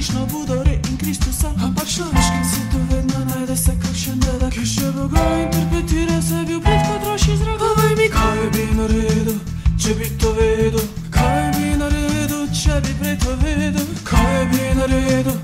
Krišno budore in Kristusa. Ampak človeški se tu vedno najde se kakšen deda, ki še Boga interpretira sebi v pet potroši zraka. Povej mi, kaj bi naredil, če bi to vedel? Kaj bi naredil, če bi prej to vedel? Kaj bi naredil?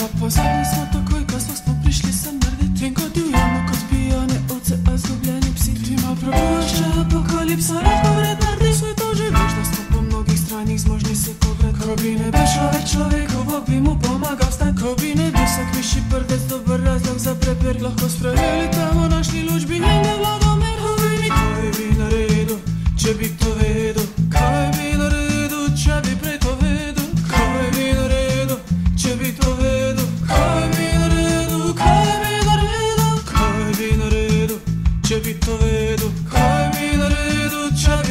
Pa posadni smo takoj, ko smo smo prišli sem narediti In kot divjamo, kot pijane ovce, a zgubljeni psi Tima probujaš, apokalipsa lahko vred Svoj to že smo po mnogih stranih zmožni se povred robine. bi ne bil bi mu pomagao stan Ko bi ne bil vsak višji prdec, za prepir Lahko spravili tamo naši luč, Kalbi naredu, kalbi